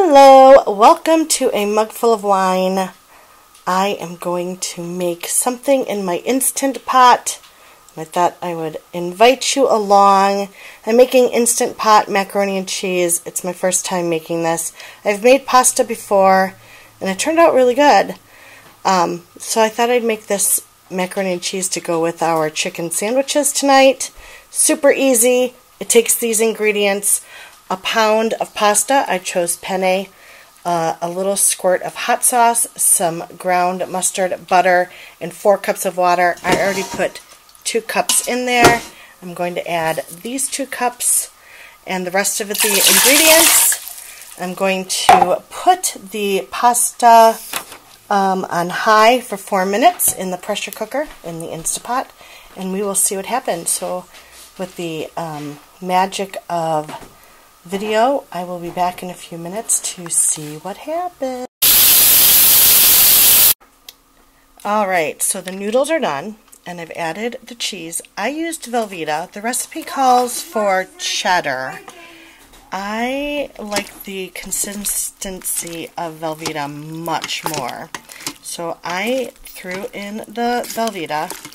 Hello, welcome to a mug full of Whine. I am going to make something in my Instant Pot. I thought I would invite you along. I'm making Instant Pot macaroni and cheese. It's my first time making this. I've made pasta before and it turned out really good. Um, so I thought I'd make this macaroni and cheese to go with our chicken sandwiches tonight. Super easy. It takes these ingredients a pound of pasta. I chose penne, uh, a little squirt of hot sauce, some ground mustard, butter, and four cups of water. I already put two cups in there. I'm going to add these two cups and the rest of the ingredients. I'm going to put the pasta um, on high for four minutes in the pressure cooker in the Instapot, and we will see what happens. So with the um, magic of video. I will be back in a few minutes to see what happens. Alright, so the noodles are done and I've added the cheese. I used Velveeta. The recipe calls for cheddar. I like the consistency of Velveeta much more. So I threw in the Velveeta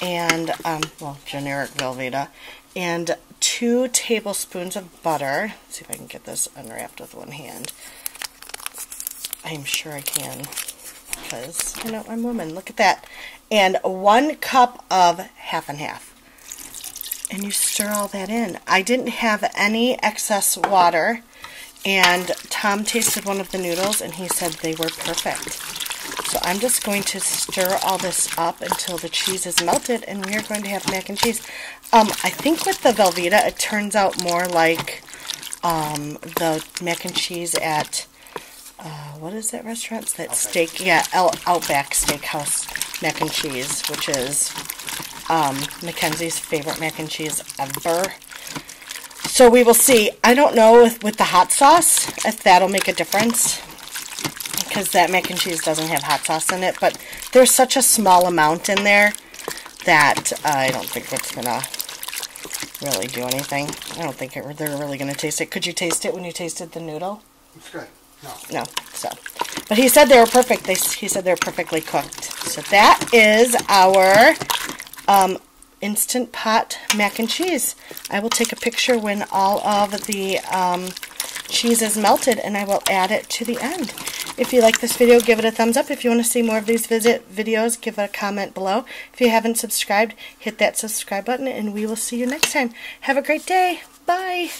and, um, well, generic Velveeta, and two tablespoons of butter. Let's see if I can get this unwrapped with one hand. I'm sure I can because, you know, I'm woman. Look at that. And one cup of half and half. And you stir all that in. I didn't have any excess water. And Tom tasted one of the noodles and he said they were perfect. So I'm just going to stir all this up until the cheese is melted and we are going to have mac and cheese. Um, I think with the Velveeta it turns out more like um, the mac and cheese at, uh, what is that restaurant? It's that Outback. steak, yeah, Outback Steakhouse mac and cheese, which is um, Mackenzie's favorite mac and cheese ever. So we will see. I don't know with, with the hot sauce if that'll make a difference because that mac and cheese doesn't have hot sauce in it, but there's such a small amount in there that uh, I don't think it's going to really do anything. I don't think it, they're really going to taste it. Could you taste it when you tasted the noodle? It's good. No. No, so. But he said they were perfect. They, he said they were perfectly cooked. So that is our um, Instant Pot mac and cheese. I will take a picture when all of the um, cheese is melted and I will add it to the end. If you like this video, give it a thumbs up. If you want to see more of these visit videos, give a comment below. If you haven't subscribed, hit that subscribe button and we will see you next time. Have a great day. Bye.